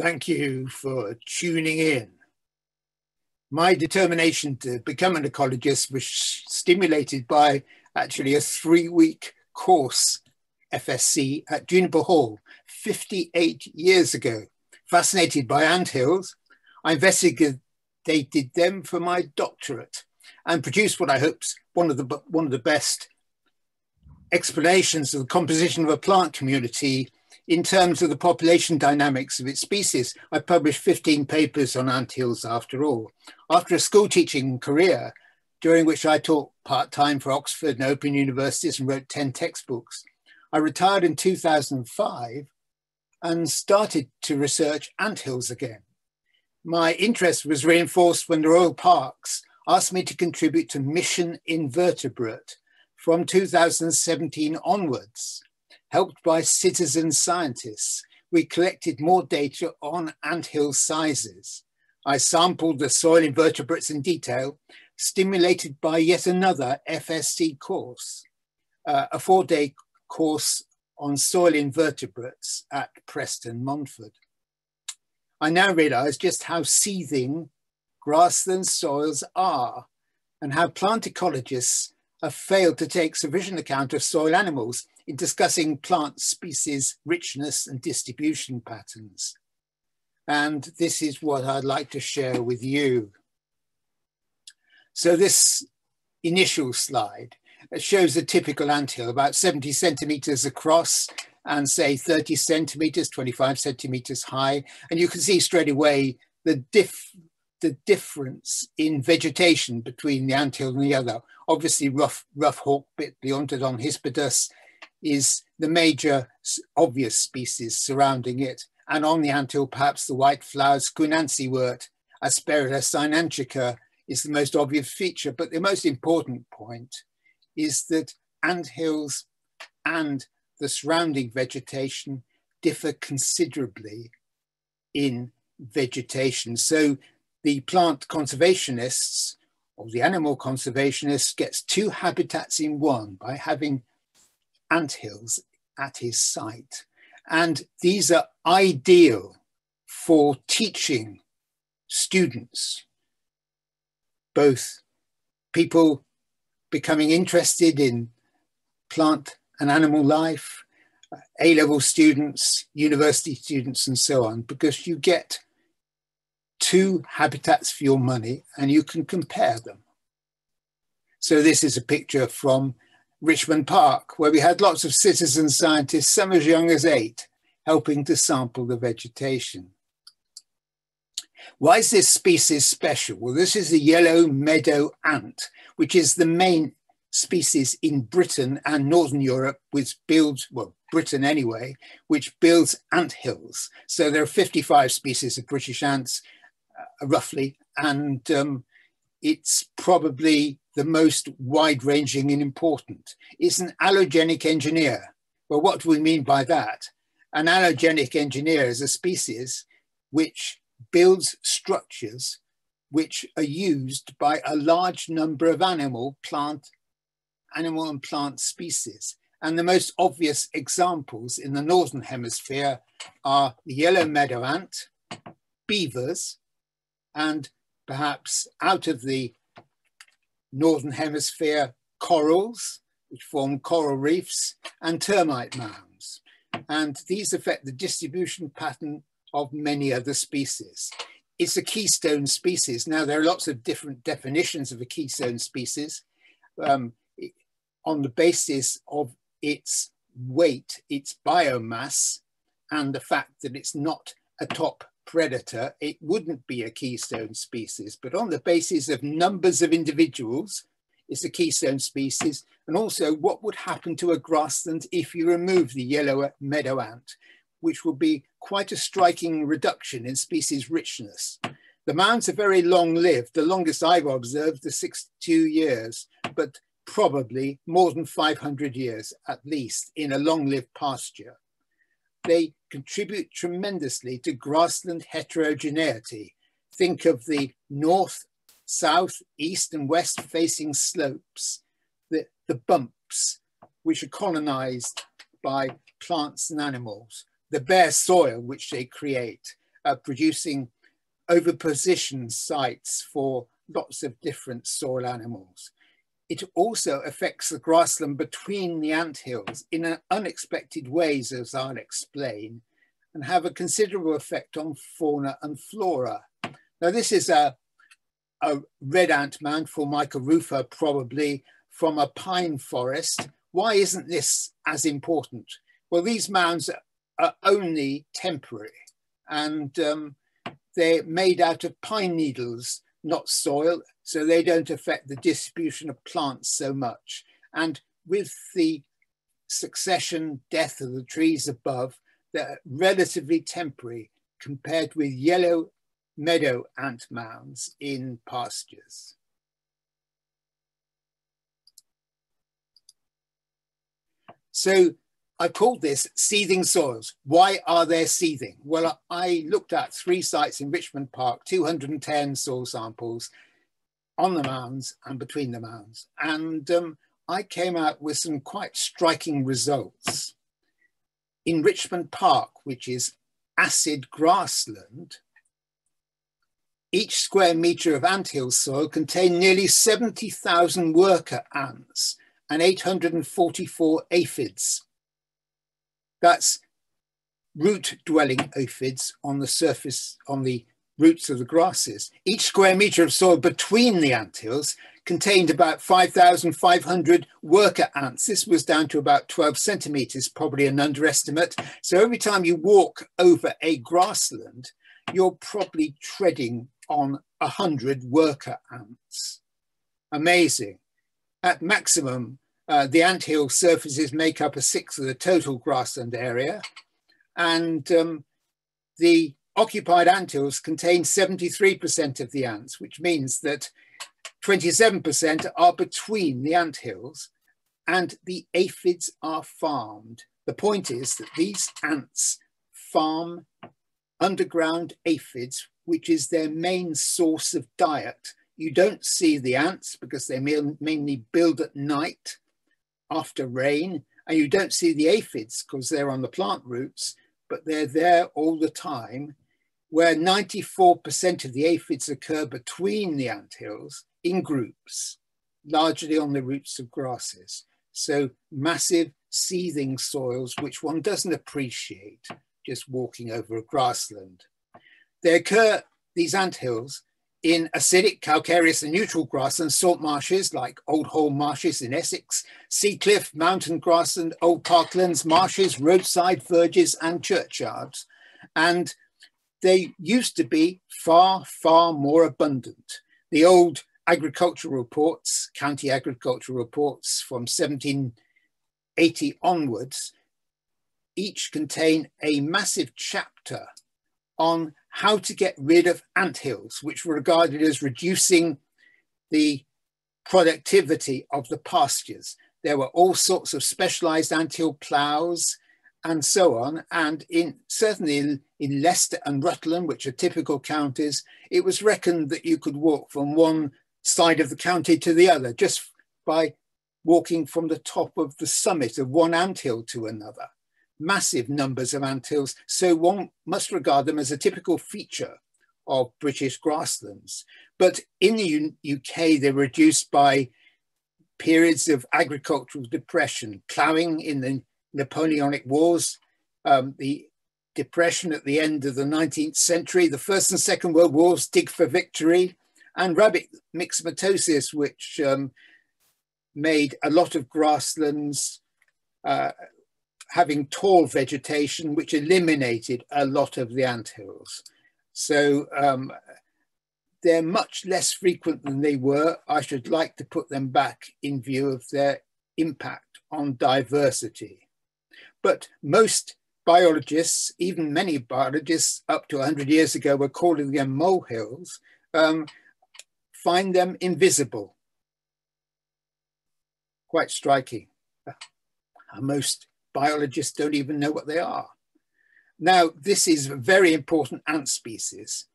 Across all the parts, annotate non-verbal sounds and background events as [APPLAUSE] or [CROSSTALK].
Thank you for tuning in. My determination to become an ecologist was stimulated by actually a three week course FSC at Juniper Hall 58 years ago. Fascinated by anthills, I investigated them for my doctorate and produced what I hope's one of the one of the best explanations of the composition of a plant community in terms of the population dynamics of its species. I published 15 papers on anthills after all. After a school teaching career, during which I taught part-time for Oxford and Open universities and wrote 10 textbooks, I retired in 2005 and started to research anthills again. My interest was reinforced when the Royal Parks asked me to contribute to Mission Invertebrate from 2017 onwards helped by citizen scientists, we collected more data on anthill sizes. I sampled the soil invertebrates in detail, stimulated by yet another FSC course, uh, a four-day course on soil invertebrates at Preston Montford. I now realize just how seething grassland soils are and how plant ecologists have failed to take sufficient account of soil animals in discussing plant species richness and distribution patterns. And this is what I'd like to share with you. So this initial slide shows a typical anthill, about 70 centimeters across and say 30 centimeters, 25 centimeters high. And you can see straight away the, diff the difference in vegetation between the anthill and the other. Obviously rough, rough hawkbit, Leontodon hispidus is the major obvious species surrounding it. And on the anthill, perhaps the white flowers, squinancy wort, cynanchica is the most obvious feature. But the most important point is that anthills and the surrounding vegetation differ considerably in vegetation. So the plant conservationists or the animal conservationists gets two habitats in one by having anthills at his site. And these are ideal for teaching students, both people becoming interested in plant and animal life, A-level students, university students, and so on, because you get two habitats for your money and you can compare them. So this is a picture from Richmond Park, where we had lots of citizen scientists, some as young as eight, helping to sample the vegetation. Why is this species special? Well, this is the yellow meadow ant, which is the main species in Britain and Northern Europe, which builds, well, Britain anyway, which builds ant hills. So there are 55 species of British ants, roughly, and um, it's probably the most wide ranging and important. It's an allogenic engineer. Well, what do we mean by that? An allogenic engineer is a species which builds structures which are used by a large number of animal, plant, animal and plant species. And the most obvious examples in the Northern Hemisphere are the yellow meadow ant, beavers, and perhaps out of the Northern Hemisphere corals, which form coral reefs, and termite mounds. And these affect the distribution pattern of many other species. It's a keystone species. Now, there are lots of different definitions of a keystone species um, on the basis of its weight, its biomass, and the fact that it's not a top predator, it wouldn't be a keystone species, but on the basis of numbers of individuals, it's a keystone species. And also what would happen to a grassland if you remove the yellow meadow ant, which would be quite a striking reduction in species richness. The mounds are very long lived. The longest I've observed is 62 years, but probably more than 500 years at least in a long lived pasture they contribute tremendously to grassland heterogeneity. Think of the north, south, east, and west facing slopes, the, the bumps, which are colonized by plants and animals, the bare soil which they create, uh, producing oviposition sites for lots of different soil animals. It also affects the grassland between the anthills in unexpected ways, as I'll explain, and have a considerable effect on fauna and flora. Now, this is a, a red ant mound Formica rufa, probably from a pine forest. Why isn't this as important? Well, these mounds are only temporary and um, they're made out of pine needles, not soil, so they don't affect the distribution of plants so much. And with the succession death of the trees above, they're relatively temporary compared with yellow meadow ant mounds in pastures. So I called this seething soils. Why are they seething? Well, I looked at three sites in Richmond Park, 210 soil samples on the mounds and between the mounds. And um, I came out with some quite striking results. In Richmond Park, which is acid grassland, each square metre of anthill soil contained nearly 70,000 worker ants and 844 aphids. That's root dwelling aphids on the surface, on the roots of the grasses. Each square metre of soil between the anthills contained about 5,500 worker ants. This was down to about 12 centimetres, probably an underestimate. So every time you walk over a grassland, you're probably treading on 100 worker ants. Amazing. At maximum, uh, the anthill surfaces make up a sixth of the total grassland area. And um, the occupied anthills contain 73% of the ants, which means that 27% are between the anthills and the aphids are farmed. The point is that these ants farm underground aphids, which is their main source of diet. You don't see the ants because they mainly build at night after rain, and you don't see the aphids because they're on the plant roots, but they're there all the time, where 94% of the aphids occur between the anthills in groups, largely on the roots of grasses. So massive seething soils, which one doesn't appreciate just walking over a grassland. They occur, these anthills, in acidic, calcareous and neutral grassland salt marshes like Old Hall marshes in Essex, Seacliff, mountain grassland, old parklands, marshes, roadside verges and churchyards. And they used to be far, far more abundant. The old agricultural reports, county agricultural reports from 1780 onwards, each contain a massive chapter on how to get rid of anthills, which were regarded as reducing the productivity of the pastures. There were all sorts of specialized anthill plows and so on. And in certainly in, in Leicester and Rutland, which are typical counties, it was reckoned that you could walk from one side of the county to the other just by walking from the top of the summit of one anthill to another massive numbers of anthills, so one must regard them as a typical feature of British grasslands. But in the U UK, they're reduced by periods of agricultural depression, ploughing in the Napoleonic Wars, um, the depression at the end of the 19th century, the First and Second World Wars, dig for victory, and rabbit myxomatosis, which um, made a lot of grasslands uh, having tall vegetation, which eliminated a lot of the anthills. So um, they're much less frequent than they were. I should like to put them back in view of their impact on diversity. But most biologists, even many biologists up to 100 years ago were calling them molehills, um, find them invisible. Quite striking. Most biologists don't even know what they are. Now, this is a very important ant species.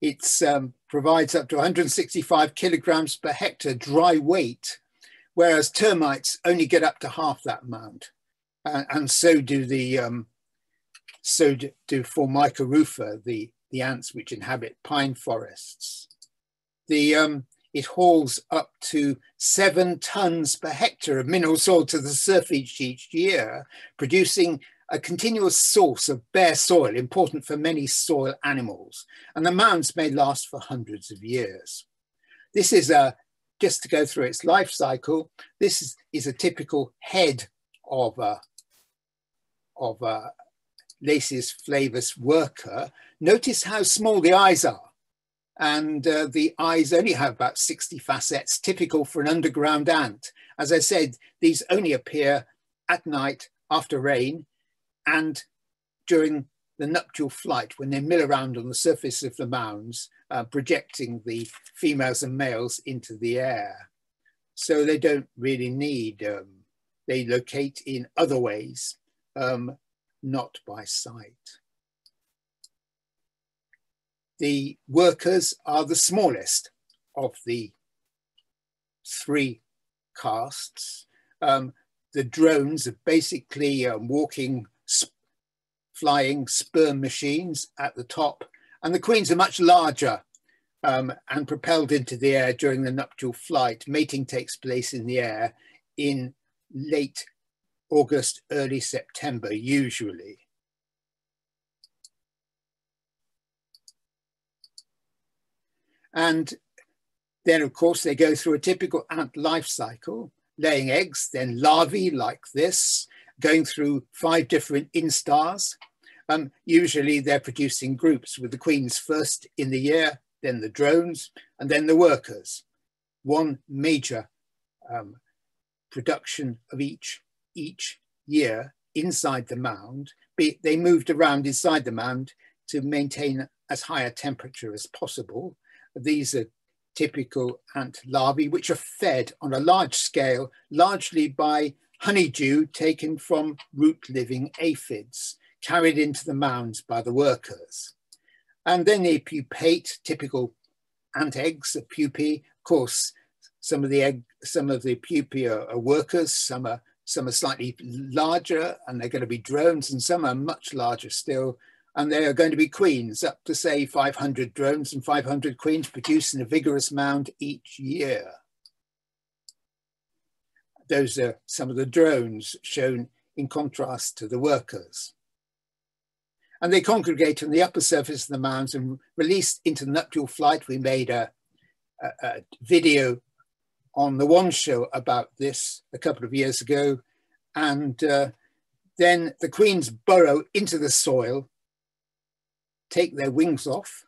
It um, provides up to 165 kilograms per hectare dry weight, whereas termites only get up to half that amount. Uh, and so do the um, so do Formica rufa, the, the ants which inhabit pine forests. The, um, it hauls up to seven tons per hectare of mineral soil to the surface each year, producing a continuous source of bare soil important for many soil animals. And the mounds may last for hundreds of years. This is a, just to go through its life cycle, this is, is a typical head of a, of a Lasius flavus worker. Notice how small the eyes are and uh, the eyes only have about 60 facets, typical for an underground ant. As I said, these only appear at night after rain and during the nuptial flight when they mill around on the surface of the mounds, uh, projecting the females and males into the air. So they don't really need, um, they locate in other ways, um, not by sight the workers are the smallest of the three castes. Um, the drones are basically um, walking, sp flying sperm machines at the top, and the queens are much larger um, and propelled into the air during the nuptial flight. Mating takes place in the air in late August, early September, usually. And then, of course, they go through a typical ant life cycle, laying eggs, then larvae like this, going through five different instars. Um, usually they're producing groups with the queens first in the year, then the drones, and then the workers. One major um, production of each, each year inside the mound. Be, they moved around inside the mound to maintain as high a temperature as possible. These are typical ant larvae, which are fed on a large scale, largely by honeydew taken from root-living aphids, carried into the mounds by the workers. And then they pupate, typical ant eggs of pupae. Of course, some of the egg, some of the pupae are, are workers, some are some are slightly larger and they're going to be drones, and some are much larger still and they are going to be queens, up to say 500 drones and 500 queens producing a vigorous mound each year. Those are some of the drones shown in contrast to the workers. And they congregate on the upper surface of the mounds and released into nuptial flight. We made a, a, a video on the one show about this a couple of years ago. And uh, then the queens burrow into the soil take their wings off,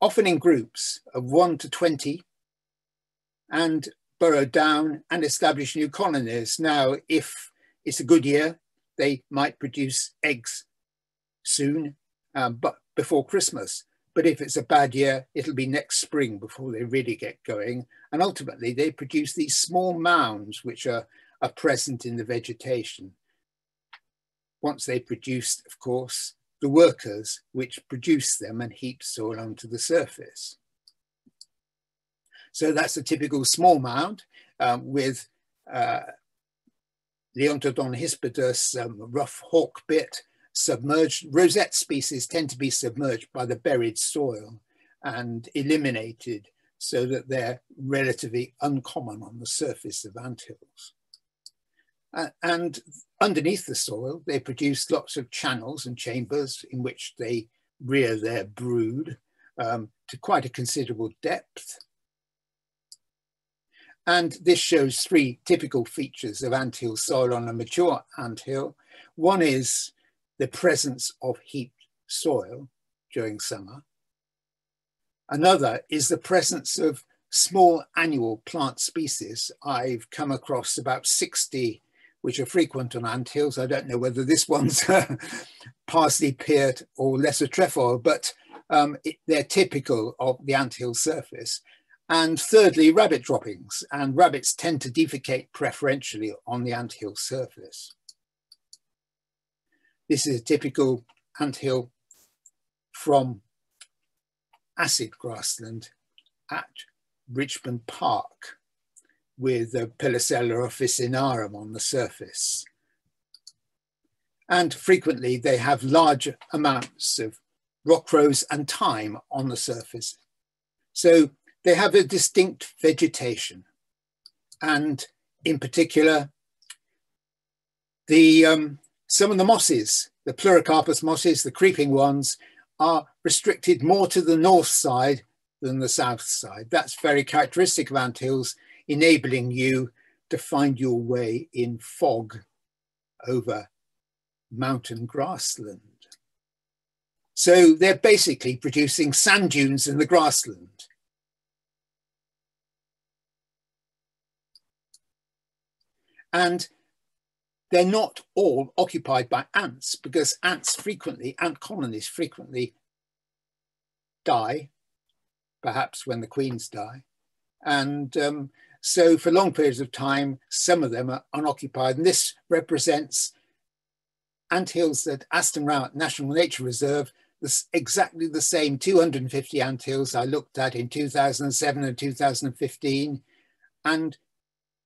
often in groups of one to 20, and burrow down and establish new colonies. Now, if it's a good year, they might produce eggs soon, um, but before Christmas. But if it's a bad year, it'll be next spring before they really get going. And ultimately, they produce these small mounds which are, are present in the vegetation. Once they produced, of course, the workers which produce them and heap soil onto the surface. So that's a typical small mound um, with uh, Leontodon hispidus um, rough hawkbit submerged. Rosette species tend to be submerged by the buried soil and eliminated so that they're relatively uncommon on the surface of anthills. Uh, and underneath the soil, they produce lots of channels and chambers in which they rear their brood um, to quite a considerable depth. And this shows three typical features of anthill soil on a mature anthill. One is the presence of heaped soil during summer. Another is the presence of small annual plant species. I've come across about 60 which are frequent on ant hills. I don't know whether this one's parsley peart or lesser trefoil, but um, it, they're typical of the ant hill surface. And thirdly, rabbit droppings. And rabbits tend to defecate preferentially on the ant hill surface. This is a typical ant hill from acid grassland at Richmond Park with the Pilosella officinarum on the surface. And frequently they have large amounts of rock rose and thyme on the surface. So they have a distinct vegetation. And in particular, the, um, some of the mosses, the pleurocarpous mosses, the creeping ones, are restricted more to the north side than the south side. That's very characteristic of anthills, enabling you to find your way in fog over mountain grassland. So they're basically producing sand dunes in the grassland. And they're not all occupied by ants because ants frequently, ant colonies frequently die, perhaps when the queens die. And um, so for long periods of time, some of them are unoccupied. And this represents anthills at Aston Rowant National Nature Reserve, this, exactly the same 250 anthills I looked at in 2007 and 2015 and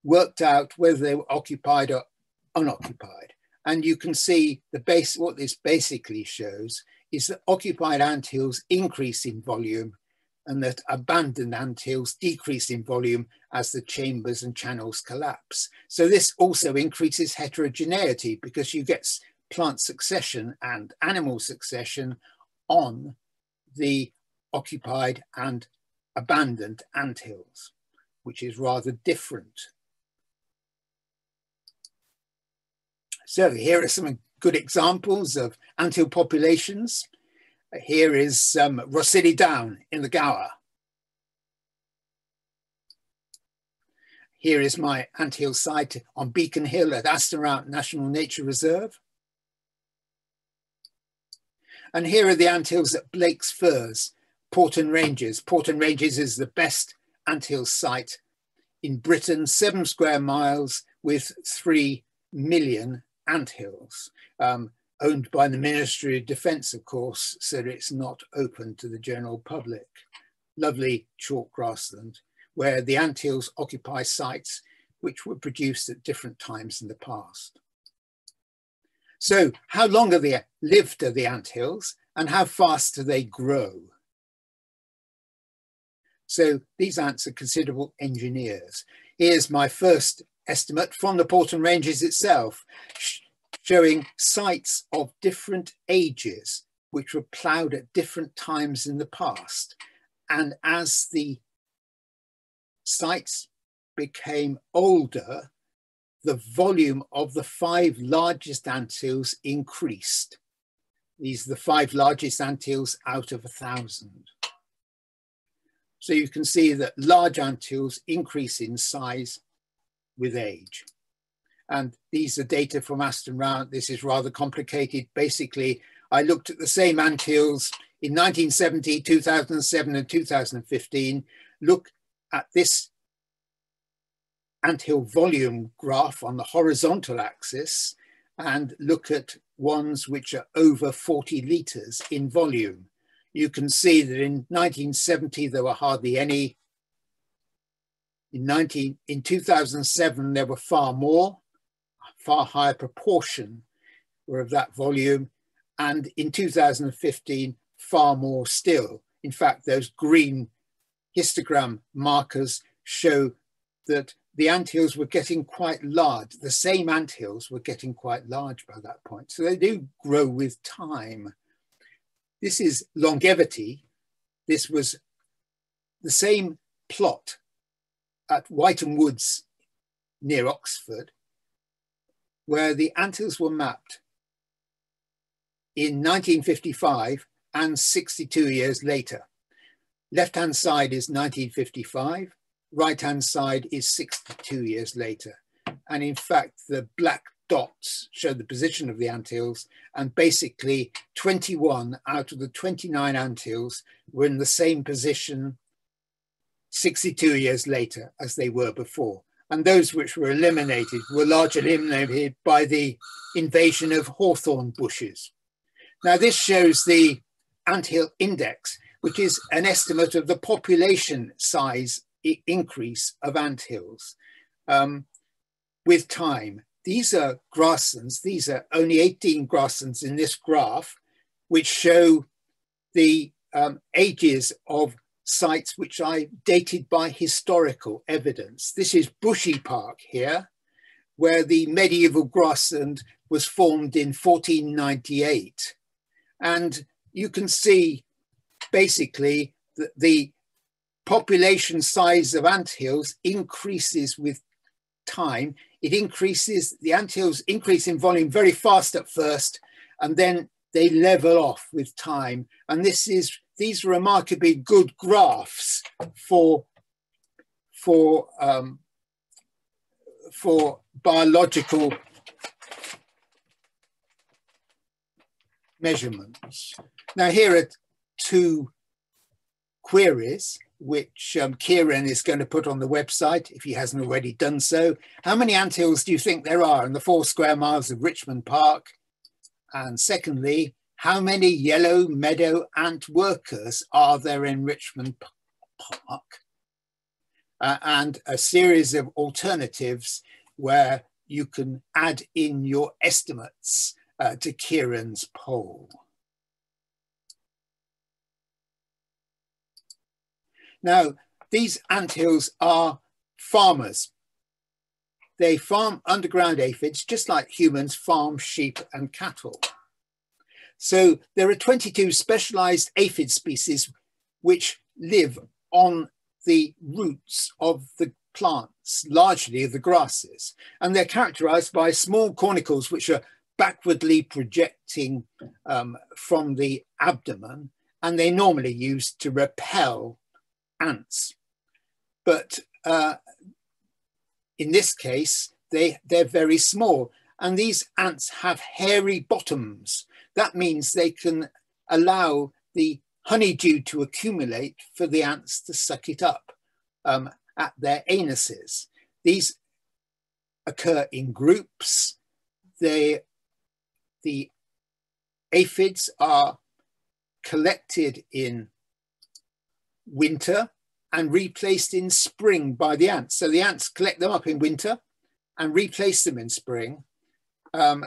worked out whether they were occupied or unoccupied. And you can see the base, what this basically shows is that occupied anthills increase in volume and that abandoned anthills decrease in volume as the chambers and channels collapse. So this also increases heterogeneity because you get plant succession and animal succession on the occupied and abandoned anthills, which is rather different. So here are some good examples of anthill populations. Here is um, Rhossili Down in the Gower. Here is my anthill site on Beacon Hill at Aston National Nature Reserve. And here are the anthills at Blake's Firs, Porton Ranges. Porton Ranges is the best anthill site in Britain, seven square miles with three million anthills, um, owned by the Ministry of Defence, of course, so it's not open to the general public. Lovely chalk grassland, where the anthills occupy sites which were produced at different times in the past. So how long are they lived are the anthills and how fast do they grow? So these ants are considerable engineers. Here's my first estimate from the Porton Ranges itself, showing sites of different ages which were ploughed at different times in the past. And as the sites became older, the volume of the five largest anthills increased. These are the five largest anthills out of a thousand. So you can see that large anthills increase in size with age. And these are data from Aston Rowant. This is rather complicated. Basically, I looked at the same anthills in 1970, 2007, and 2015. Look at this anthill volume graph on the horizontal axis and look at ones which are over 40 litres in volume. You can see that in 1970 there were hardly any. In, 19, in 2007 there were far more, far higher proportion were of that volume. And in 2015, far more still. In fact, those green histogram markers show that the anthills were getting quite large. The same anthills were getting quite large by that point. So they do grow with time. This is longevity. This was the same plot at Wytham Woods near Oxford, where the anthills were mapped in 1955 and 62 years later. Left-hand side is 1955, right-hand side is 62 years later. And in fact, the black dots show the position of the anthills and basically 21 out of the 29 anthills were in the same position 62 years later as they were before. And those which were eliminated were largely eliminated by the invasion of hawthorn bushes. Now this shows the anthill index, which is an estimate of the population size increase of ant hills um, with time. these are grasslands. These are only 18 grasslands in this graph, which show the um, ages of sites which I dated by historical evidence. This is Bushy Park here, where the medieval grassland was formed in 1498. And you can see basically that the population size of anthills increases with time. It increases, the anthills increase in volume very fast at first, and then they level off with time. And this is, these remarkably good graphs for, for, um, for biological measurements. Now here are two queries which um, Kieran is going to put on the website if he hasn't already done so. How many anthills do you think there are in the four square miles of Richmond Park? And secondly, how many yellow meadow ant workers are there in Richmond Park? Uh, and a series of alternatives where you can add in your estimates uh, to Kieran's poll. Now, these anthills are farmers. They farm underground aphids, just like humans farm sheep and cattle. So there are 22 specialized aphid species which live on the roots of the plants, largely the grasses. And they're characterized by small cornicles, which are backwardly projecting um, from the abdomen, and they're normally used to repel ants. But uh, in this case, they, they're very small. And these ants have hairy bottoms. That means they can allow the honeydew to accumulate for the ants to suck it up um, at their anuses. These occur in groups. They, the aphids are collected in winter and replaced in spring by the ants. So the ants collect them up in winter and replace them in spring. Um,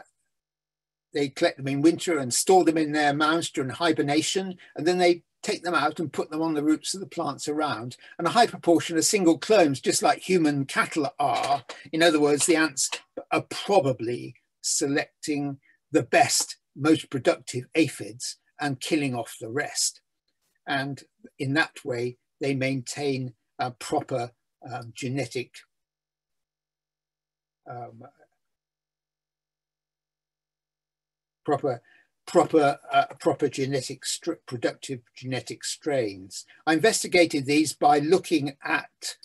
they collect them in winter and store them in their mounds during hibernation, and then they take them out and put them on the roots of the plants around. And a high proportion are single clones, just like human cattle are. In other words, the ants are probably selecting the best, most productive aphids and killing off the rest. And in that way, they maintain proper um, genetic um, proper proper uh, proper genetic productive genetic strains. I investigated these by looking at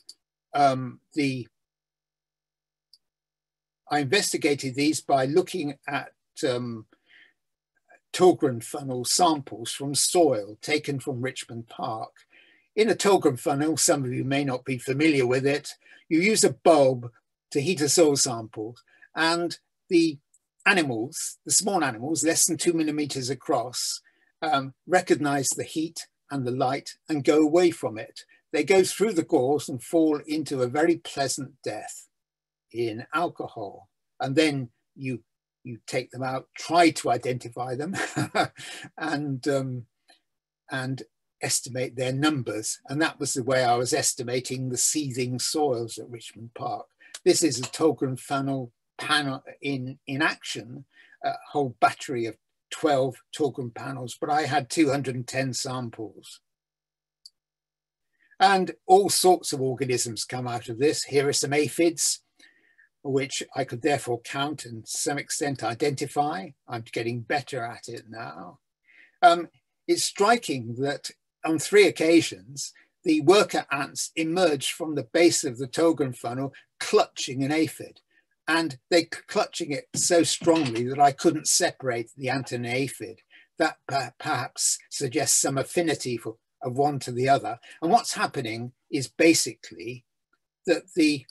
um, the I investigated these by looking at um, funnel samples from soil taken from Richmond Park. In a Tullgren funnel, some of you may not be familiar with it, you use a bulb to heat a soil sample and the animals, the small animals, less than two millimeters across, um, recognize the heat and the light and go away from it. They go through the gauze and fall into a very pleasant death in alcohol. And then you you take them out, try to identify them, [LAUGHS] and um, and estimate their numbers. And that was the way I was estimating the seething soils at Richmond Park. This is a Tullgren funnel panel in, in action, a whole battery of 12 Tullgren panels, but I had 210 samples. And all sorts of organisms come out of this. Here are some aphids, which I could therefore count and to some extent identify. I'm getting better at it now. Um, it's striking that on three occasions, the worker ants emerged from the base of the Tullgren funnel clutching an aphid. And they clutching it so strongly that I couldn't separate the ant and aphid. That perhaps suggests some affinity for, of one to the other. And what's happening is basically that the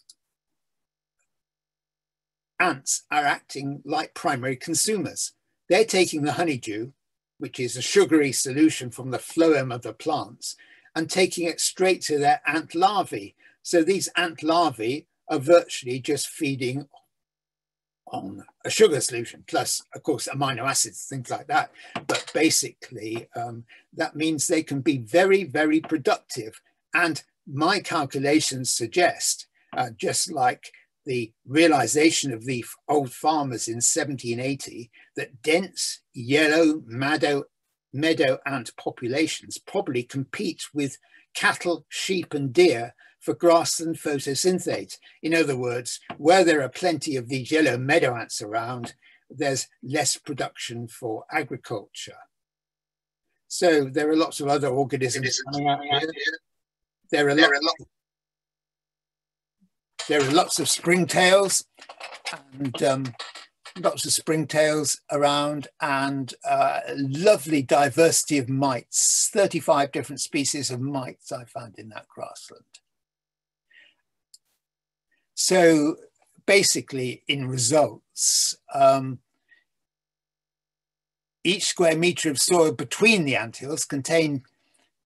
ants are acting like primary consumers. They're taking the honeydew, which is a sugary solution from the phloem of the plants, and taking it straight to their ant larvae. So these ant larvae are virtually just feeding on a sugar solution, plus, of course, amino acids, things like that. But basically, um, that means they can be very, very productive. And my calculations suggest, uh, just like the realization of the old farmers in 1780, that dense yellow meadow, meadow ant populations probably compete with cattle, sheep, and deer for grassland photosynthate. In other words, where there are plenty of these yellow meadow ants around, there's less production for agriculture. So there are lots of other organisms coming out here. There are, lots, there are lots of springtails and um, lots of springtails around and uh, lovely diversity of mites, 35 different species of mites I found in that grassland. So basically in results, um, each square meter of soil between the anthills contain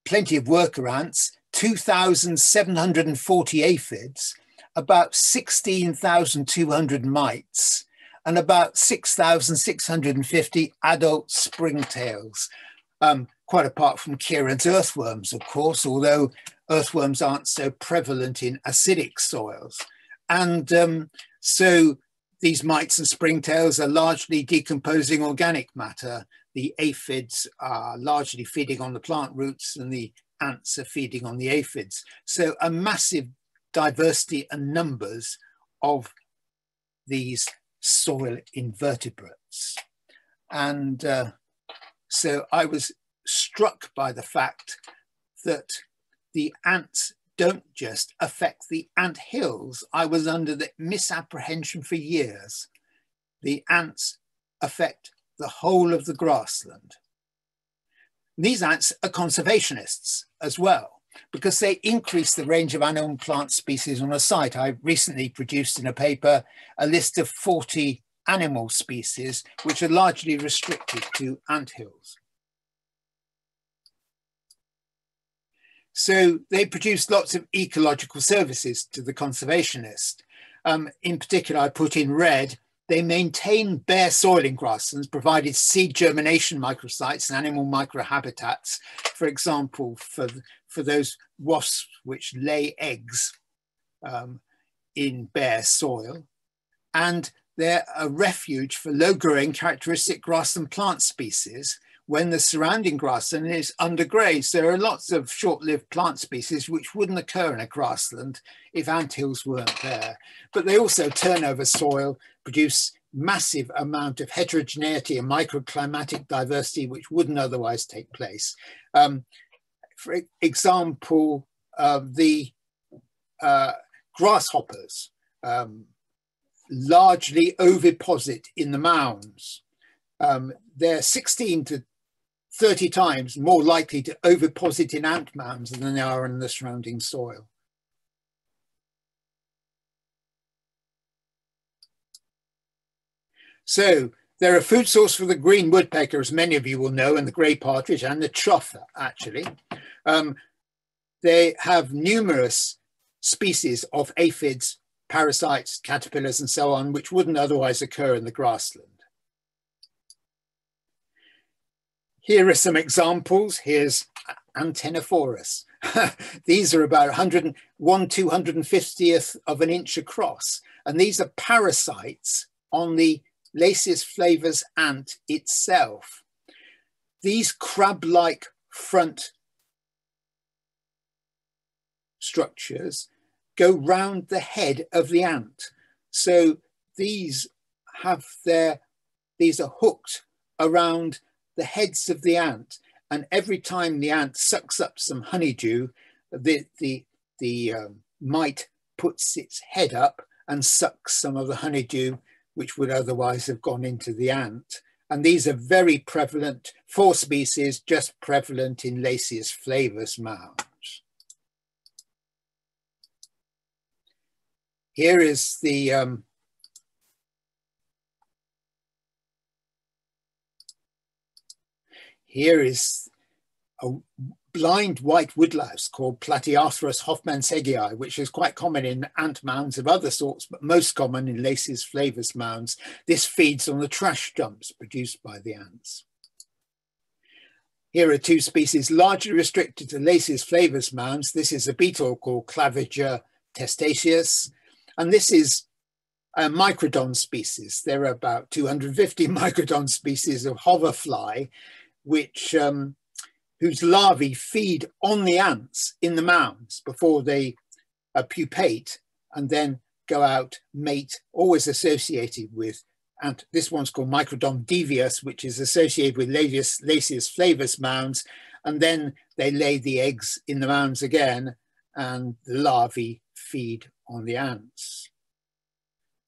plenty of worker ants, 2,740 aphids, about 16,200 mites, and about 6,650 adult springtails. Um, quite apart from Kieran's earthworms, of course, although earthworms aren't so prevalent in acidic soils. And um, so these mites and springtails are largely decomposing organic matter. The aphids are largely feeding on the plant roots and the ants are feeding on the aphids. So a massive diversity and numbers of these soil invertebrates. And uh, so I was struck by the fact that the ants don't just affect the ant hills. I was under the misapprehension for years. The ants affect the whole of the grassland. These ants are conservationists as well because they increase the range of animal and plant species on a site. I recently produced in a paper a list of 40 animal species which are largely restricted to ant hills. So they produce lots of ecological services to the conservationist. Um, in particular, I put in red, they maintain bare soil in grasslands, provided seed germination microsites and animal microhabitats, for example, for, for those wasps which lay eggs um, in bare soil. And they're a refuge for low-growing characteristic grassland plant species when the surrounding grassland is undergrazed. There are lots of short-lived plant species which wouldn't occur in a grassland if anthills weren't there. But they also turn over soil, produce massive amount of heterogeneity and microclimatic diversity which wouldn't otherwise take place. Um, for example, uh, the uh, grasshoppers um, largely oviposit in the mounds. Um, they're 16 to 30 times more likely to oviposit in ant mounds than they are in the surrounding soil. So they're a food source for the green woodpecker, as many of you will know, and the grey partridge and the chotha, actually. Um, they have numerous species of aphids, parasites, caterpillars, and so on, which wouldn't otherwise occur in the grassland. Here are some examples. Here's Antennophorus. [LAUGHS] these are about 100, 1 250th of an inch across. And these are parasites on the Lasius flavus ant itself. These crab-like front structures go round the head of the ant. So these have their, these are hooked around the heads of the ant. And every time the ant sucks up some honeydew, the, the, the um, mite puts its head up and sucks some of the honeydew, which would otherwise have gone into the ant. And these are very prevalent, four species just prevalent in Lasius flavus mounds. Here is the um, Here is a blind white woodlouse called Platyarthrus hoffmannseggii, which is quite common in ant mounds of other sorts, but most common in Lasius flavus mounds. This feeds on the trash dumps produced by the ants. Here are two species largely restricted to Lasius flavus mounds. This is a beetle called Claviger testaceus, and this is a microdon species. There are about 250 [LAUGHS] microdon species of hoverfly, which um, whose larvae feed on the ants in the mounds before they uh, pupate and then go out, mate, always associated with, and this one's called Microdon devius, which is associated with Lasius, Lasius flavus mounds, and then they lay the eggs in the mounds again, and the larvae feed on the ants.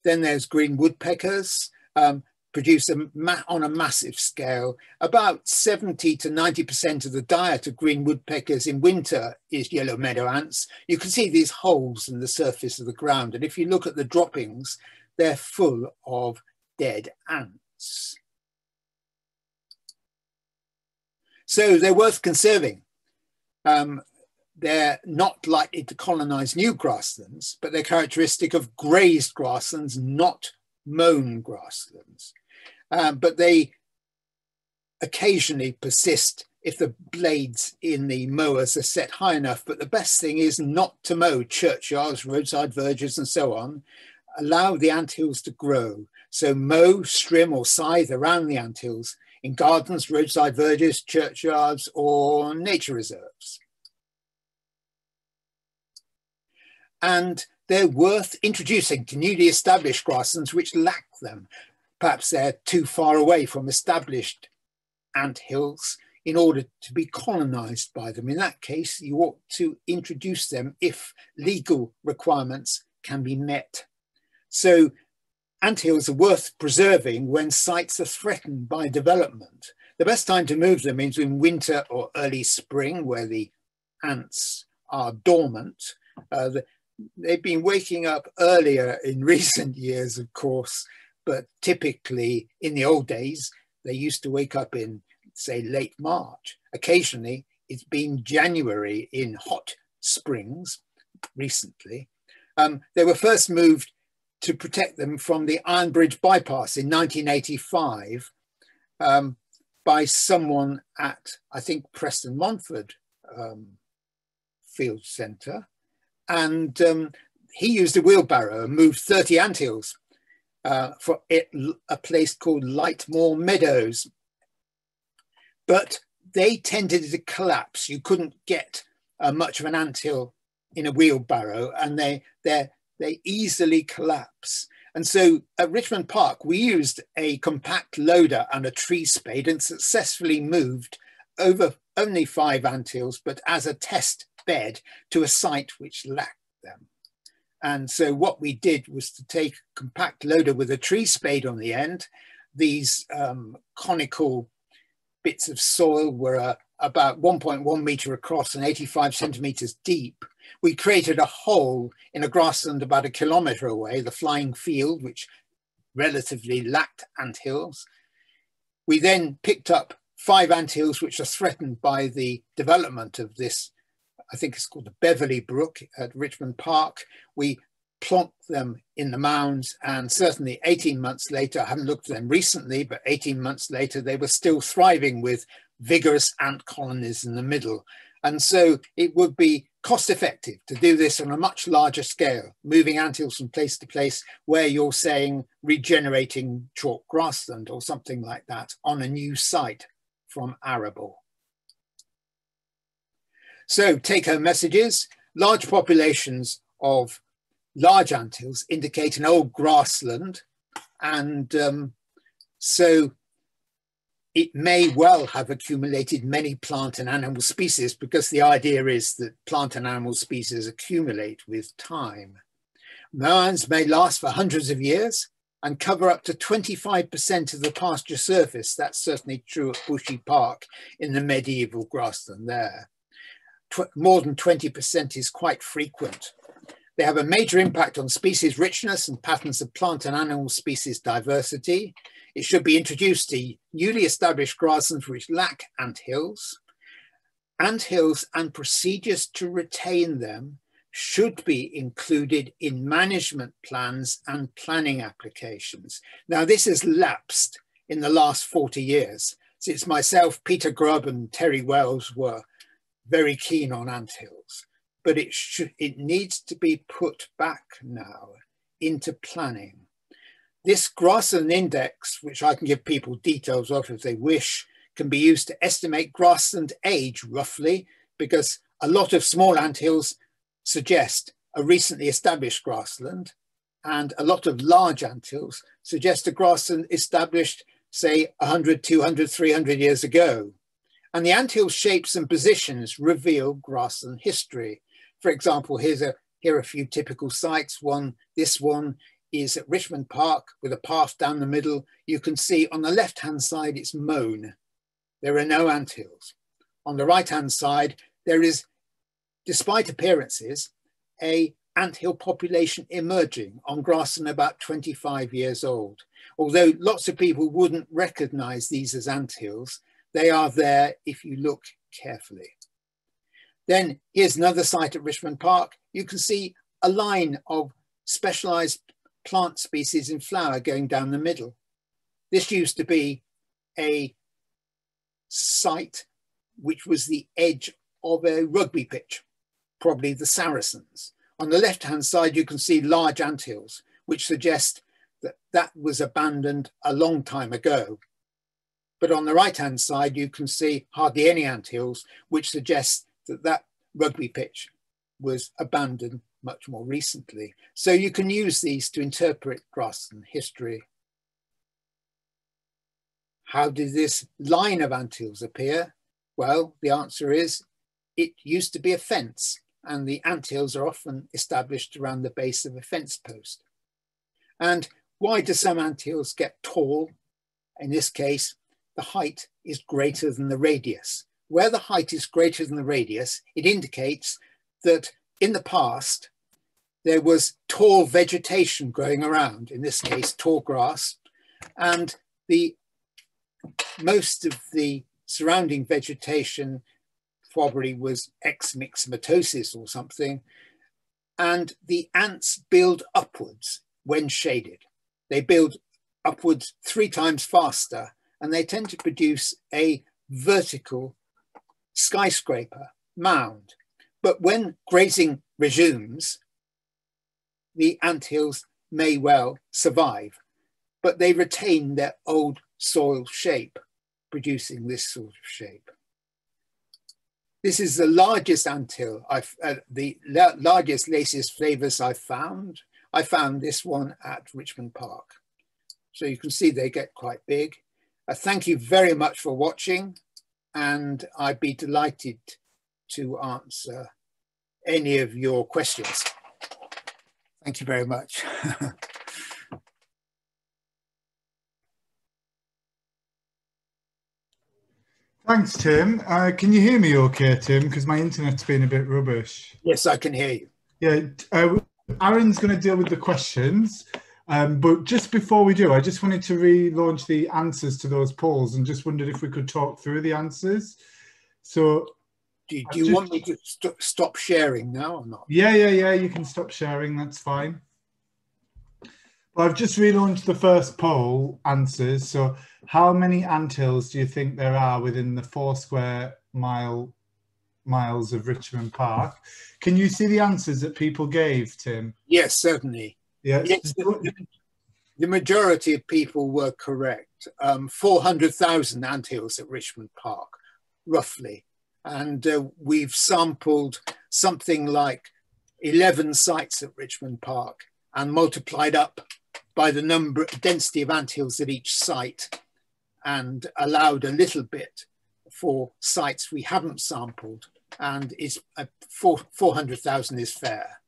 Then there's green woodpeckers. Um, produce a on a massive scale. About 70 to 90% of the diet of green woodpeckers in winter is yellow meadow ants. You can see these holes in the surface of the ground. And if you look at the droppings, they're full of dead ants. So they're worth conserving. Um, they're not likely to colonize new grasslands, but they're characteristic of grazed grasslands, not mown grasslands um, but they occasionally persist if the blades in the mowers are set high enough. But the best thing is not to mow churchyards, roadside verges, and so on. Allow the anthills to grow. So mow, strim, or scythe around the anthills in gardens, roadside verges, churchyards, or nature reserves. And they're worth introducing to newly established grasslands which lack them perhaps they're too far away from established ant hills in order to be colonized by them. In that case, you ought to introduce them if legal requirements can be met. So ant hills are worth preserving when sites are threatened by development. The best time to move them is in winter or early spring where the ants are dormant. Uh, the, they've been waking up earlier in [LAUGHS] recent years, of course, but typically in the old days, they used to wake up in, say, late March. Occasionally, it's been January in hot springs recently. Um, they were first moved to protect them from the Iron Bridge bypass in 1985 um, by someone at, I think, Preston Montford um, Field Centre. And um, he used a wheelbarrow and moved 30 anthills uh, for it, a place called Lightmore Meadows. But they tended to collapse. You couldn't get uh, much of an anthill in a wheelbarrow and they, they easily collapse. And so at Richmond Park, we used a compact loader and a tree spade and successfully moved over only five anthills, but as a test bed to a site which lacked them. And so what we did was to take a compact loader with a tree spade on the end. These um, conical bits of soil were uh, about 1.1 meter across and 85 centimeters deep. We created a hole in a grassland about a kilometer away, the flying field, which relatively lacked ant hills. We then picked up five ant hills which are threatened by the development of this I think it's called the Beverley Brook at Richmond Park. We plonked them in the mounds and certainly 18 months later, I haven't looked at them recently, but 18 months later, they were still thriving with vigorous ant colonies in the middle. And so it would be cost effective to do this on a much larger scale, moving anthills from place to place where you're saying regenerating chalk grassland or something like that on a new site from arable. So take home messages, large populations of large anthills indicate an old grassland. And um, so it may well have accumulated many plant and animal species because the idea is that plant and animal species accumulate with time. Mounds may last for hundreds of years and cover up to 25% of the pasture surface. That's certainly true at Bushy Park in the medieval grassland there more than 20% is quite frequent. They have a major impact on species richness and patterns of plant and animal species diversity. It should be introduced to newly established grasslands which lack ant hills. ant hills and procedures to retain them should be included in management plans and planning applications. Now, this has lapsed in the last 40 years since myself, Peter Grubb, and Terry Wells were very keen on anthills, but it, should, it needs to be put back now into planning. This grassland index, which I can give people details of if they wish, can be used to estimate grassland age roughly, because a lot of small anthills suggest a recently established grassland, and a lot of large anthills suggest a grassland established, say, 100, 200, 300 years ago. And the anthill shapes and positions reveal grassland history. For example, here's a, here are a few typical sites. One, this one is at Richmond Park with a path down the middle. You can see on the left-hand side, it's mown. There are no anthills. On the right-hand side, there is despite appearances, a anthill population emerging on grassland about 25 years old. Although lots of people wouldn't recognize these as anthills, they are there if you look carefully. Then here's another site at Richmond Park. You can see a line of specialized plant species in flower going down the middle. This used to be a site which was the edge of a rugby pitch probably the Saracens. On the left-hand side, you can see large anthills, which suggest that that was abandoned a long time ago. But on the right-hand side, you can see hardly any anthills, which suggests that that rugby pitch was abandoned much more recently. So you can use these to interpret grassland history. How did this line of anthills appear? Well, the answer is it used to be a fence and the anthills are often established around the base of a fence post. And why do some anthills get tall? In this case, the height is greater than the radius. Where the height is greater than the radius, it indicates that in the past, there was tall vegetation growing around, in this case, tall grass, and the most of the surrounding vegetation probably was myxomatosis or something. And the ants build upwards when shaded. They build upwards three times faster and they tend to produce a vertical skyscraper mound. But when grazing resumes, the anthills may well survive, but they retain their old soil shape, producing this sort of shape. This is the largest antill, I've, uh, the la largest Lasius flavus I've found. I found this one at Richmond Park. So you can see they get quite big. Uh, thank you very much for watching and I'd be delighted to answer any of your questions. Thank you very much. [LAUGHS] Thanks, Tim. Uh, can you hear me okay, Tim? Because my internet's been a bit rubbish. Yes, I can hear you. Yeah, uh, Aaron's going to deal with the questions. Um, but just before we do, I just wanted to relaunch the answers to those polls and just wondered if we could talk through the answers. So, do, do you just, want me to st stop sharing now or not? Yeah, yeah, yeah. You can stop sharing. That's fine. Well, I've just relaunched the first poll answers. So how many anthills do you think there are within the four square mile miles of Richmond Park? Can you see the answers that people gave, Tim? Yes, certainly. Yes. yes the, the, majority of people were correct. Um, 400,000 anthills at Richmond Park, roughly. And uh, we've sampled something like 11 sites at Richmond Park and multiplied up by the number density of anthills at each site and allowed a little bit for sites we haven't sampled and is uh, 400,000 is fair.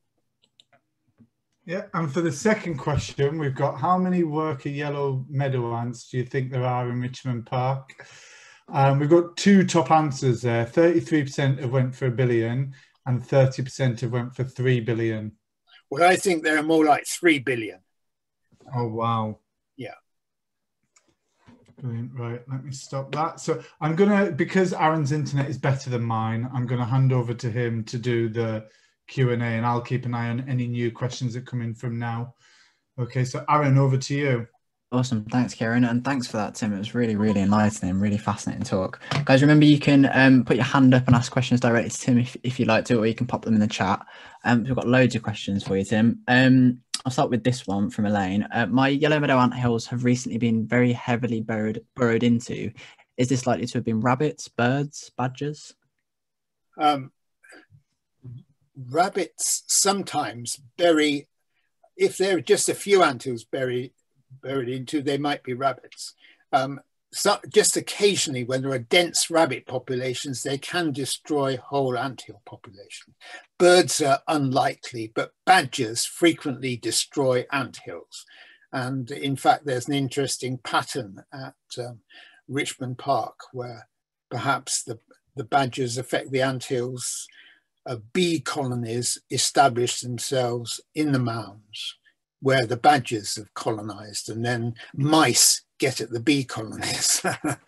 Yeah, and for the second question, we've got how many worker yellow meadow ants do you think there are in Richmond Park? Um, we've got two top answers there. 33% have went for a billion and 30% have went for 3 billion. Well, I think there are more like 3 billion. Oh, wow. Yeah. Brilliant. Right, let me stop that. So I'm gonna because Aaron's internet is better than mine. I'm gonna hand over to him to do the Q and A, and I'll keep an eye on any new questions that come in from now. Okay, so Aaron, over to you. Awesome. Thanks, Kieran. And thanks for that, Tim. It was really, really enlightening, really fascinating talk. Guys, remember you can um, put your hand up and ask questions directly to Tim if, if you'd like to, or you can pop them in the chat. Um, we've got loads of questions for you, Tim. Um, I'll start with this one from Elaine. Uh, my yellow meadow ant hills have recently been very heavily burrowed, burrowed into. Is this likely to have been rabbits, birds, badgers? Um, rabbits sometimes bury, if there are just a few ant hills buried, buried into, they might be rabbits. Um, so just occasionally, when there are dense rabbit populations, they can destroy whole anthill populations. Birds are unlikely, but badgers frequently destroy anthills. And in fact, there's an interesting pattern at um, Richmond Park where perhaps the, the badgers affect the anthills. Uh, bee colonies establish themselves in the mounds where the badgers have colonized and then mice get at the bee colonies.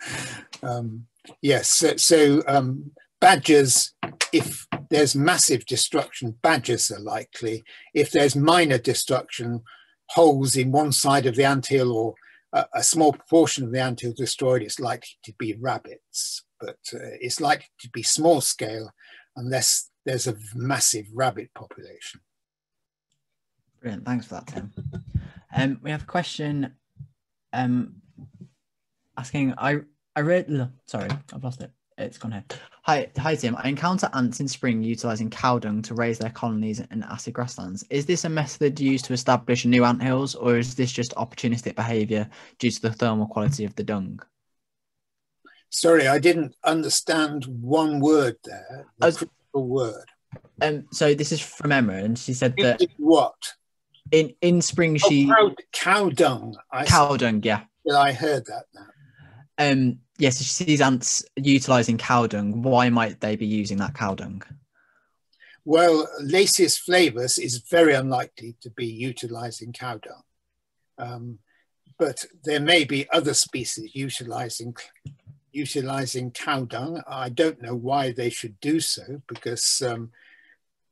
[LAUGHS] um, yes, so, so um, badgers, if there's massive destruction, badgers are likely. If there's minor destruction, holes in one side of the anthill or a, a small proportion of the anthill destroyed, it's likely to be rabbits. But uh, it's likely to be small scale unless there's a massive rabbit population. Brilliant. Thanks for that, Tim. Um, we have a question um, asking, I, I read, sorry, I've lost it. It's gone here. Hi, hi Tim. I encounter ants in spring utilizing cow dung to raise their colonies in acid grasslands. Is this a method used to establish new ant hills, or is this just opportunistic behaviour due to the thermal quality of the dung? Sorry, I didn't understand one word there. The was, word. Um, so this is from Emma, and she said that what in in spring oh, she cow, cow dung. I cow dung, yeah. Yeah, I heard that now. Um, yes, yeah, so she sees ants utilizing cow dung. Why might they be using that cow dung? Well, Lasius flavus is very unlikely to be utilizing cow dung. Um, but there may be other species utilizing utilizing cow dung. I don't know why they should do so because um,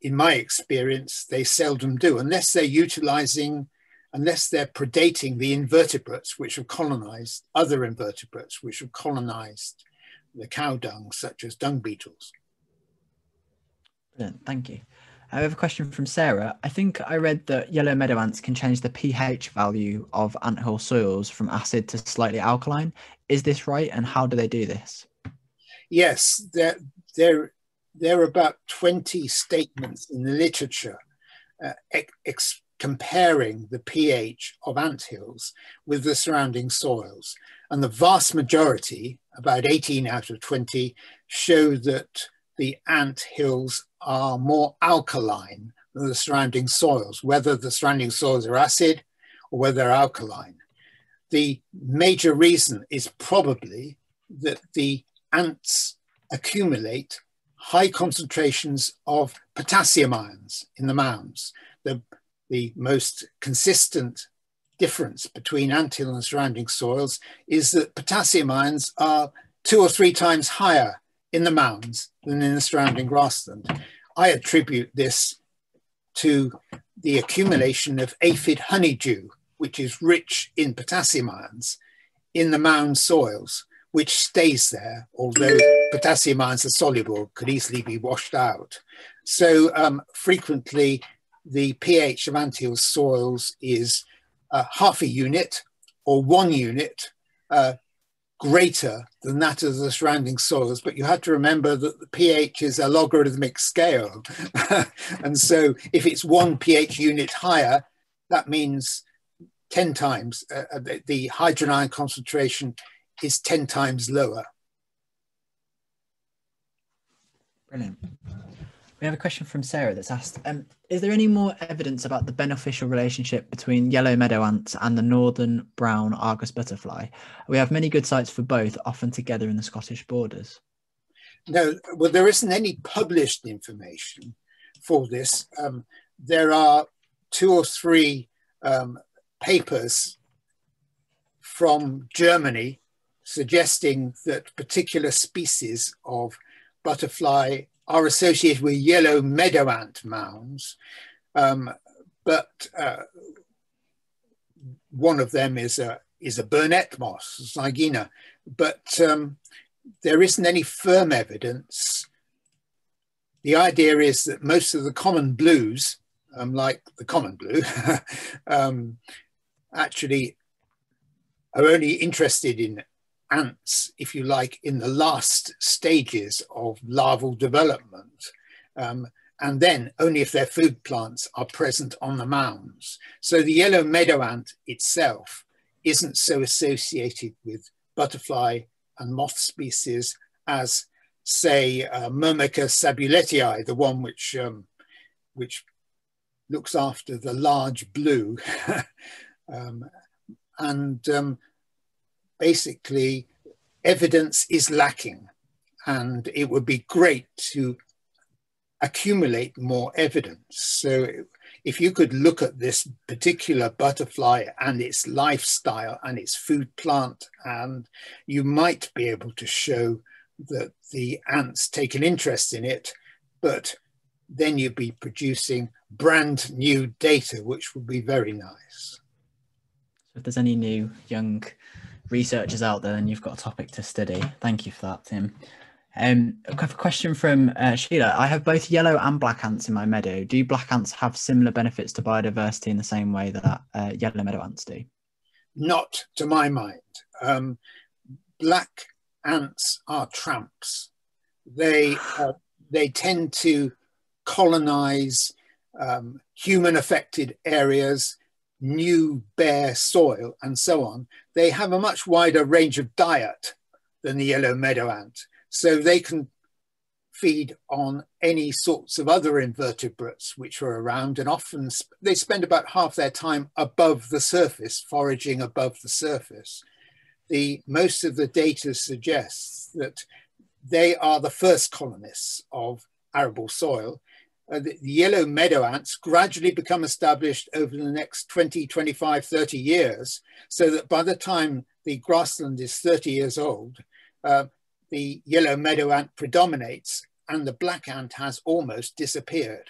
in my experience, they seldom do, unless they're utilizing, unless they're predating the invertebrates which have colonized, other invertebrates which have colonized the cow dung, such as dung beetles. Brilliant, thank you. I have a question from Sarah. I think I read that yellow meadow ants can change the pH value of anthill soils from acid to slightly alkaline. Is this right? And how do they do this? Yes, they're, they're there are about 20 statements in the literature uh, ex- comparing the pH of ant hills with the surrounding soils. And the vast majority, about 18 out of 20, show that the ant hills are more alkaline than the surrounding soils, whether the surrounding soils are acid or whether they're alkaline. The major reason is probably that the ants accumulate high concentrations of potassium ions in the mounds. The, the most consistent difference between anthill and surrounding soils is that potassium ions are two or three times higher in the mounds than in the surrounding grassland. I attribute this to the accumulation of aphid honeydew, which is rich in potassium ions in the mound soils which stays there, although potassium ions are soluble, could easily be washed out. So um, frequently the pH of anthill soils is uh, half a unit or one unit uh, greater than that of the surrounding soils. But you have to remember that the pH is a logarithmic scale. [LAUGHS] and so if it's one pH unit higher, that means 10 times uh, uh the, the hydrogen ion concentration is 10 times lower. Brilliant. We have a question from Sarah that's asked um, Is there any more evidence about the beneficial relationship between yellow meadow ants and the northern brown Argus butterfly? We have many good sites for both, often together in the Scottish borders. No, well, there isn't any published information for this. Um, there are two or three um, papers from Germany suggesting that particular species of butterfly are associated with yellow meadow ant mounds. Um, but uh, one of them is a, is a burnet moss, Zygaena. But um, there isn't any firm evidence. The idea is that most of the common blues, um, like the common blue, [LAUGHS] um, actually are only interested in ants, if you like, in the last stages of larval development. Um, and then only if their food plants are present on the mounds. So the yellow meadow ant itself isn't so associated with butterfly and moth species as, say, uh, Myrmica sabuleti, the one which, um, which looks after the large blue. [LAUGHS] um, and um, basically, evidence is lacking. And it would be great to accumulate more evidence. So if you could look at this particular butterfly and its lifestyle and its food plant, and you might be able to show that the ants take an interest in it, but then you'd be producing brand new data, which would be very nice. So if there's any new young researchers out there, then you've got a topic to study. Thank you for that, Tim. Um, I have a question from uh, Sheila. I have both yellow and black ants in my meadow. Do black ants have similar benefits to biodiversity in the same way that uh, yellow meadow ants do? Not to my mind. Um, black ants are tramps. They uh, they tend to colonize um, human affected areas, new bare soil, and so on. They have a much wider range of diet than the yellow meadow ant. So they can feed on any sorts of other invertebrates which are around and often they spend about half their time above the surface, foraging above the surface. The, most of the data suggests that they are the first colonists of arable soil. Uh, the, yellow meadow ants gradually become established over the next 20, 25, 30 years, so that by the time the grassland is 30 years old, uh, the yellow meadow ant predominates and the black ant has almost disappeared.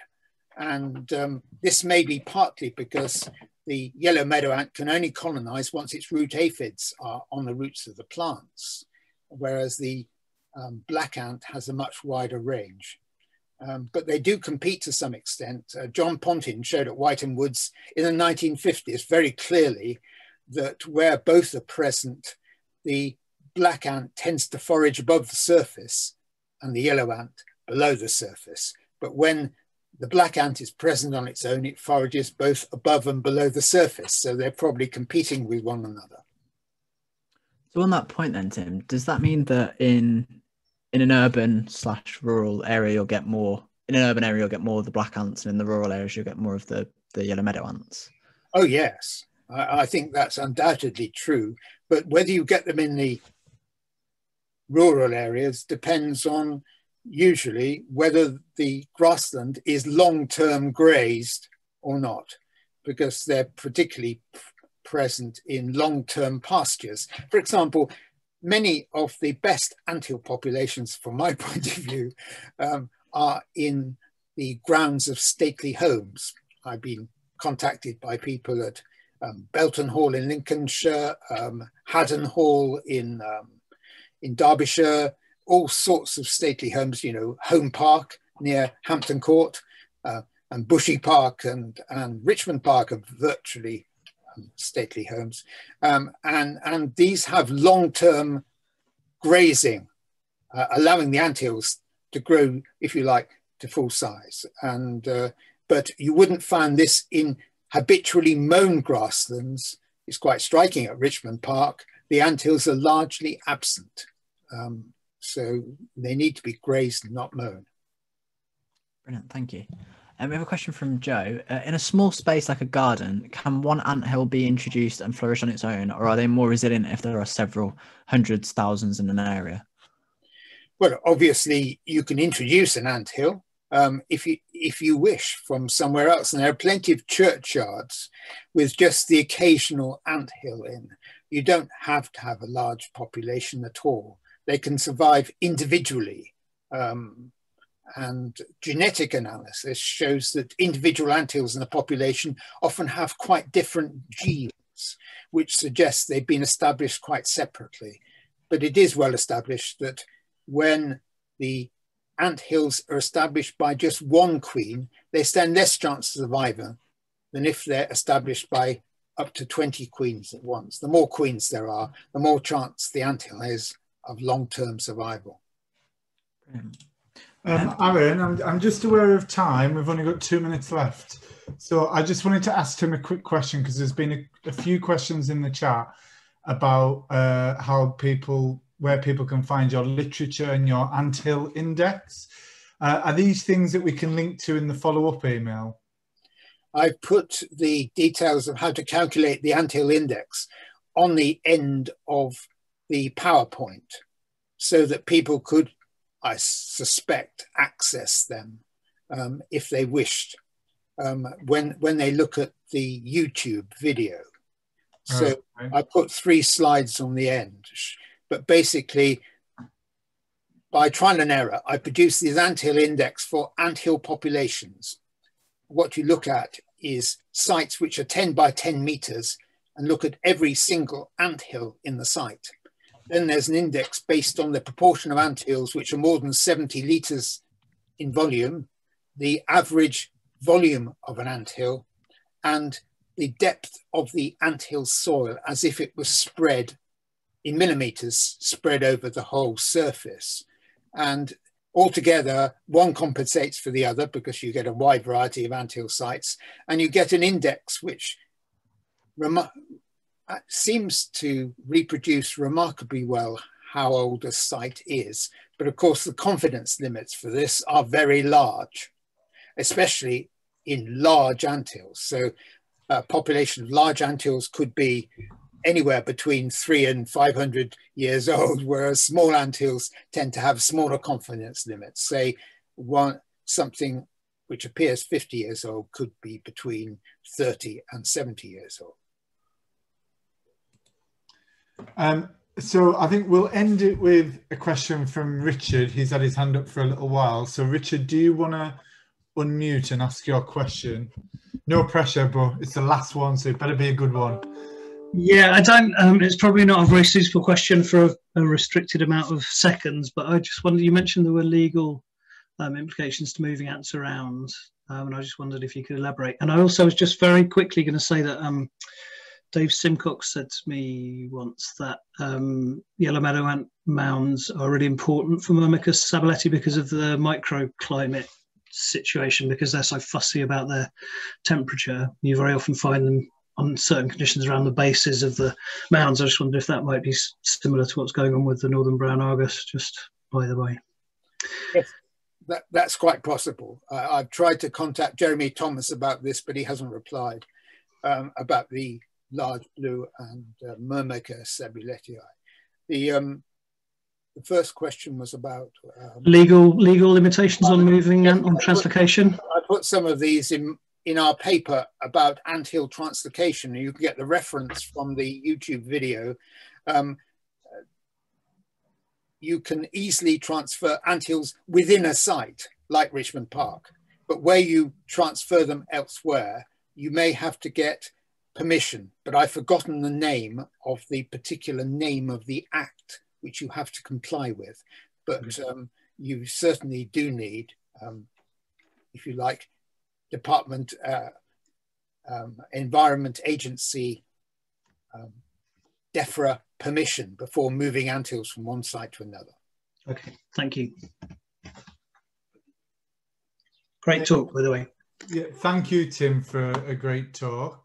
And um, this may be partly because the yellow meadow ant can only colonize once its root aphids are on the roots of the plants, whereas the um, black ant has a much wider range. Um, but they do compete to some extent. Uh, John Pontin showed at Wytham Woods in the 1950s very clearly that where both are present, the black ant tends to forage above the surface and the yellow ant below the surface. But when the black ant is present on its own, it forages both above and below the surface. So they're probably competing with one another. So on that point then, Tim, does that mean that in in an urban slash rural area you'll get more in an urban area you'll get more of the black ants and in the rural areas you'll get more of the, the yellow meadow ants? Oh yes. I, I think that's undoubtedly true. But whether you get them in the rural areas depends on usually whether the grassland is long-term grazed or not, because they're particularly present in long-term pastures. For example, many of the best anthill populations, from my [LAUGHS] point of view, um, are in the grounds of stately homes. I've been contacted by people at um, Belton Hall in Lincolnshire, um, Haddon Hall in um, in Derbyshire, all sorts of stately homes, you know, Home Park near Hampton Court uh, and Bushy Park and, and Richmond Park are virtually stately homes. Um, and, and these have long-term grazing, uh, allowing the anthills to grow, if you like, to full size. And, uh, but you wouldn't find this in habitually mown grasslands. It's quite striking at Richmond Park. The anthills are largely absent. Um, so they need to be grazed, not mown. Brilliant, thank you. And um, we have a question from Joe. Uh, in a small space like a garden, can one ant hill be introduced and flourish on its own, or are they more resilient if there are several hundreds, thousands in an area? Well, obviously, you can introduce an ant hill um, if you if you wish from somewhere else, and there are plenty of churchyards with just the occasional ant hill in you don't have to have a large population at all. They can survive individually. Um, and genetic analysis shows that individual anthills in the population often have quite different genes, which suggests they've been established quite separately. But it is well established that when the ant hills are established by just one queen, they stand less chance of survival than if they're established by up to 20 queens at once. The more queens there are, the more chance the ant hill has of long-term survival. Um, Aaron, I'm, I'm just aware of time. We've only got two minutes left. So I just wanted to ask Tim a quick question because there's been a, a, few questions in the chat about uh, how people where people can find your literature and your anthill index. Uh, are these things that we can link to in the follow-up email? I've put the details of how to calculate the anthill index on the end of the PowerPoint so that people could, I suspect, access them um, if they wished um, when, when they look at the YouTube video. So okay. I put three slides on the end but basically, by trial and error, I produced this anthill index for anthill populations. What you look at is sites which are 10 by 10 meters and look at every single anthill in the site. Then there's an index based on the proportion of anthills which are more than 70 liters in volume, the average volume of an anthill, and the depth of the anthill soil as if it was spread in millimeters spread over the whole surface. And altogether, one compensates for the other because you get a wide variety of anthill sites and you get an index which Uh, seems to reproduce remarkably well how old a site is. But of course, the confidence limits for this are very large, especially in large anthills. So a population of large anthills could be anywhere between three and 500 years old, [LAUGHS] whereas small anthills tend to have smaller confidence limits. Say one something which appears 50 years old could be between 30 and 70 years old. Um, so I think we'll end it with a question from Richard. He's had his hand up for a little while. So Richard, do you want to unmute and ask your question? No pressure, but it's the last one, so it better be a good one. Yeah, I don't. Um, it's probably not a very suitable question for a, a, restricted amount of seconds, but I just wondered. You mentioned there were legal um, implications to moving ants around, um, and I just wondered if you could elaborate. And I also was just very quickly going to say that um, Dave Simcox said to me once that um, yellow meadow ant mounds are really important for Myrmica sabuleti because of the microclimate situation, because they're so fussy about their temperature. You very often find them on certain conditions around the bases of the mounds. I just wondered if that might be similar to what's going on with the northern brown argus, just by the way. Yes, that, that's quite possible. Uh, I've tried to contact Jeremy Thomas about this, but he hasn't replied um, about the large blue and uh, Myrmica sabuleti. The, um, the first question was about um, legal legal limitations on moving and on translocation. I put some of these in in our paper about anthill translocation, you can get the reference from the YouTube video. Um, you can easily transfer anthills within a site like Richmond Park, but where you transfer them elsewhere, you may have to get permission, but I've forgotten the name of the particular name of the act which you have to comply with. But um, you certainly do need, um, if you like, department, uh, um, environment agency um, DEFRA permission before moving anthills from one site to another. Okay, thank you. Great talk, by the way. Yeah, thank you, Tim, for a great talk.